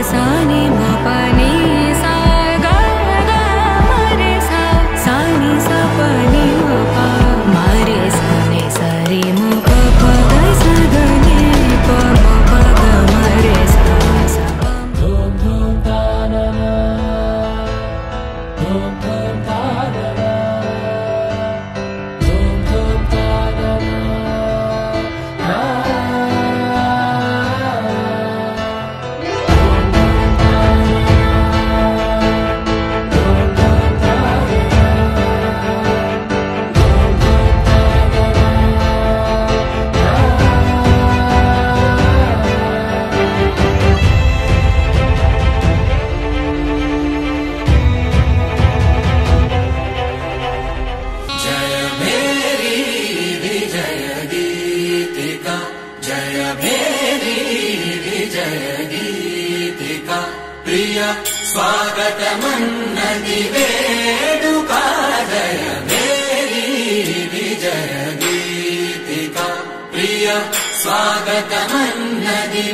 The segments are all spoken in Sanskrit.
रसानि मापानि स्वागत मन्नगि वेणुका जय दे वि जय गीतिका प्रिय स्वागत मन्नदि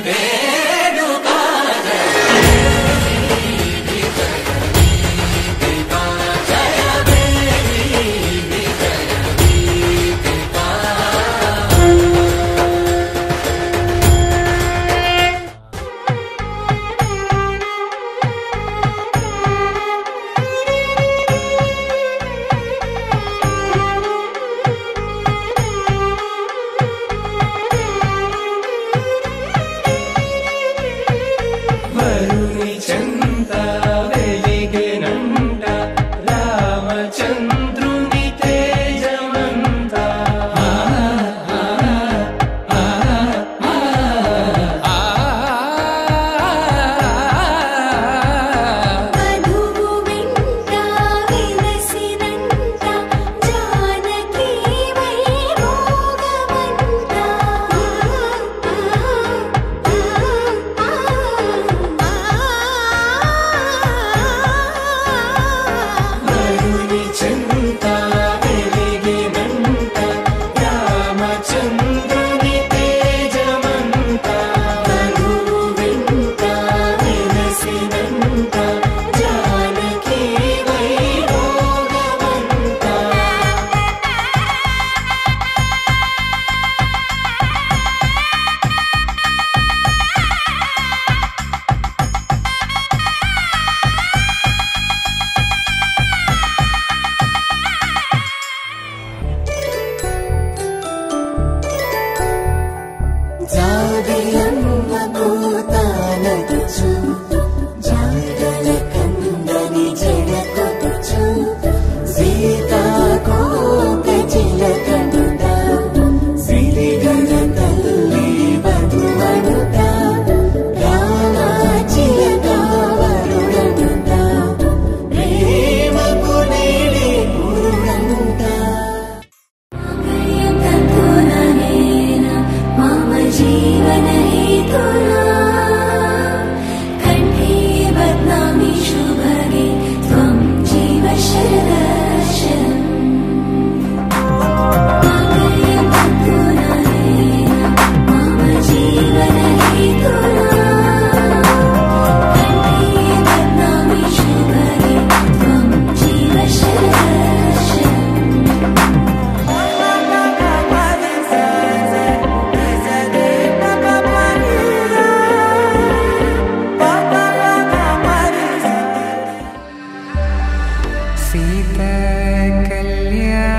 نسيتك اليوم